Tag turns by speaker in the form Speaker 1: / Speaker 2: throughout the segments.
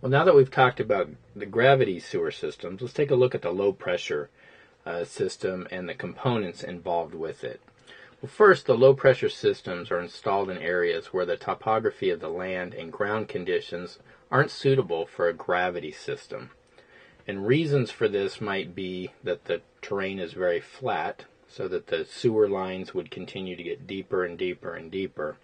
Speaker 1: Well, now that we've talked about the gravity sewer systems, let's take a look at the low pressure uh, system and the components involved with it. Well, first, the low pressure systems are installed in areas where the topography of the land and ground conditions aren't suitable for a gravity system. And reasons for this might be that the terrain is very flat, so that the sewer lines would continue to get deeper and deeper and deeper.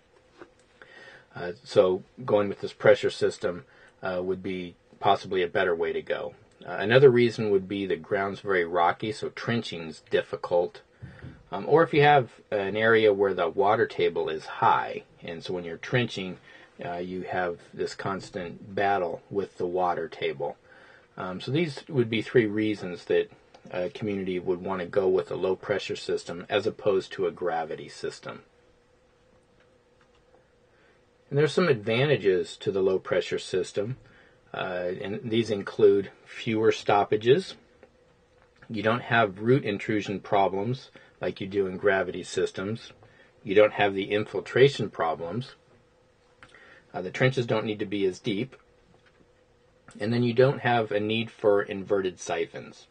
Speaker 1: Uh, so, going with this pressure system uh, would be possibly a better way to go. Uh, another reason would be the ground's very rocky, so trenching's difficult. Um, or if you have an area where the water table is high, and so when you're trenching, uh, you have this constant battle with the water table. Um, so these would be three reasons that a community would want to go with a low pressure system as opposed to a gravity system. And there's some advantages to the low pressure system, uh, and these include fewer stoppages. You don't have root intrusion problems like you do in gravity systems. You don't have the infiltration problems. Uh, the trenches don't need to be as deep. And then you don't have a need for inverted siphons.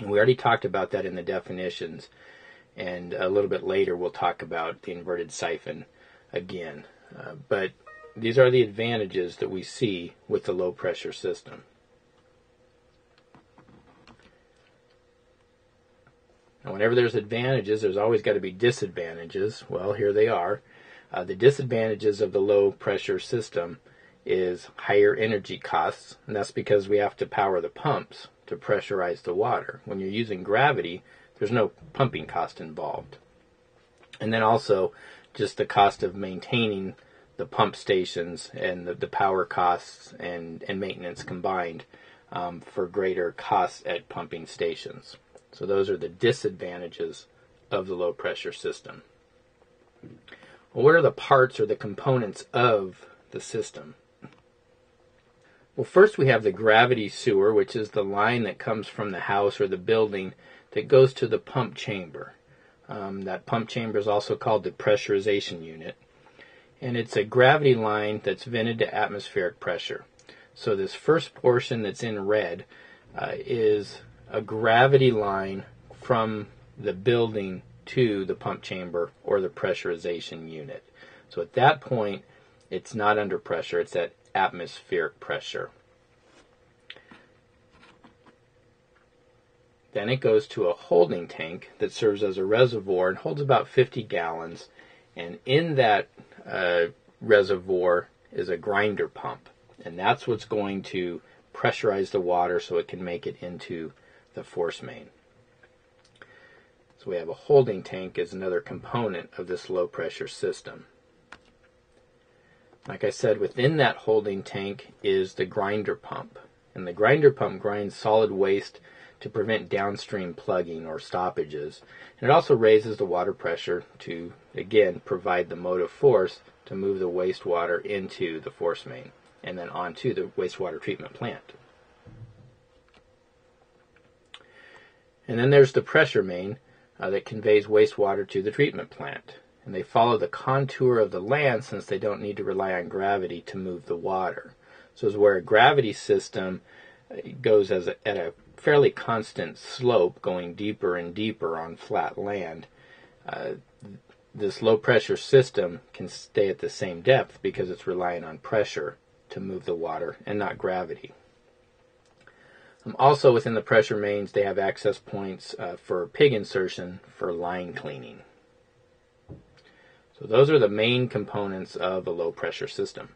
Speaker 1: We already talked about that in the definitions, and a little bit later we'll talk about the inverted siphon again. Uh, but these are the advantages that we see with the low pressure system. Now, whenever there's advantages, there's always got to be disadvantages. Well, here they are. Uh, the disadvantages of the low pressure system is higher energy costs, and that's because we have to power the pumps to pressurize the water. When you're using gravity, there's no pumping cost involved. And then also just the cost of maintaining the pump stations and the, the power costs and, and maintenance combined um, for greater costs at pumping stations. So those are the disadvantages of the low pressure system. Well, what are the parts or the components of the system? Well, first we have the gravity sewer, which is the line that comes from the house or the building that goes to the pump chamber. Um, that pump chamber is also called the pressurization unit. And it's a gravity line that's vented to atmospheric pressure. So this first portion that's in red uh, is a gravity line from the building to the pump chamber or the pressurization unit. So at that point, it's not under pressure, it's at atmospheric pressure. Then it goes to a holding tank that serves as a reservoir and holds about 50 gallons. And in that uh, reservoir is a grinder pump. And that's what's going to pressurize the water so it can make it into the force main. So we have a holding tank as another component of this low pressure system. Like I said, within that holding tank is the grinder pump. And the grinder pump grinds solid waste to prevent downstream plugging or stoppages. And it also raises the water pressure to, again, provide the motive force to move the wastewater into the force main and then onto the wastewater treatment plant. And then there's the pressure main uh, that conveys wastewater to the treatment plant and they follow the contour of the land since they don't need to rely on gravity to move the water. So it's where a gravity system uh, goes as a, at a fairly constant slope, going deeper and deeper on flat land. Uh, this low pressure system can stay at the same depth because it's relying on pressure to move the water and not gravity. Um, also, within the pressure mains, they have access points uh, for pig insertion for line cleaning. So those are the main components of a low pressure system.